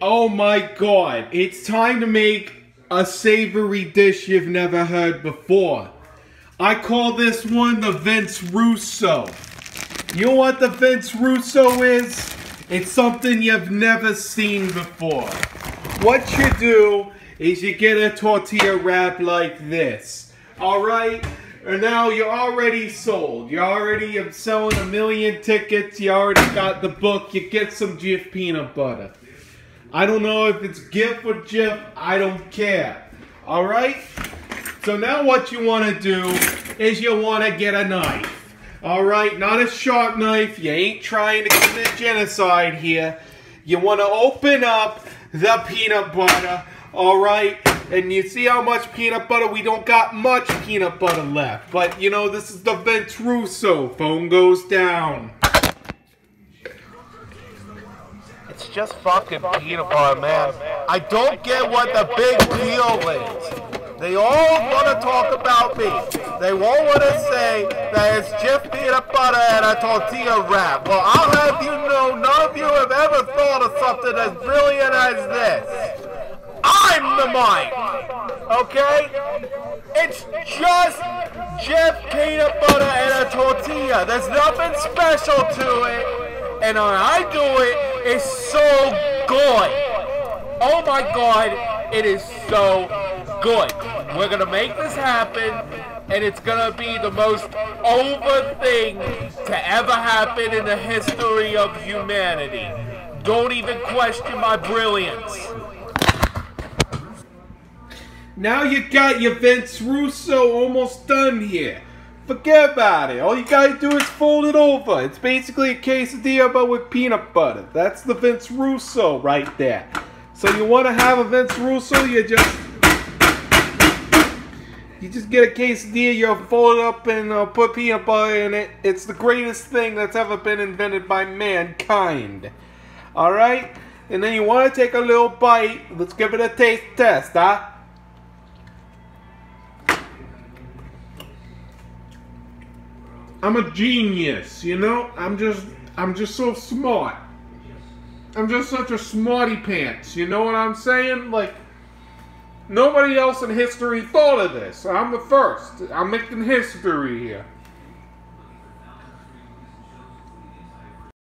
Oh my god, it's time to make a savory dish you've never heard before. I call this one the Vince Russo. You know what the Vince Russo is? It's something you've never seen before. What you do is you get a tortilla wrap like this. Alright? And now you're already sold. You already selling a million tickets. You already got the book. You get some Jif peanut butter. I don't know if it's GIF or Jif. I don't care. Alright? So now what you want to do is you want to get a knife. Alright? Not a sharp knife. You ain't trying to commit genocide here. You want to open up the peanut butter. Alright? And you see how much peanut butter? We don't got much peanut butter left. But, you know, this is the Vince Russo. Phone goes down. It's just fucking peanut butter, man. I don't get what the big deal is. They all want to talk about me. They all want to say that it's just peanut butter and a tortilla wrap. Well, I'll have you know none of you have ever thought of something as brilliant as this. I'm the Mike. Okay? It's just Jif peanut butter and a tortilla. There's nothing special to it. And when I do it, it's so good. Oh my god, it is so good. We're gonna make this happen, and it's gonna be the most over thing to ever happen in the history of humanity. Don't even question my brilliance. Now you got your Vince Russo almost done here. Forget about it. All you gotta do is fold it over. It's basically a quesadilla but with peanut butter. That's the Vince Russo right there. So you want to have a Vince Russo, you just you just get a quesadilla, you fold it up and uh, put peanut butter in it. It's the greatest thing that's ever been invented by mankind. All right, and then you want to take a little bite. Let's give it a taste test, huh? I'm a genius, you know? I'm just I'm just so smart. I'm just such a smarty pants, you know what I'm saying? Like nobody else in history thought of this. I'm the first. I'm making history here.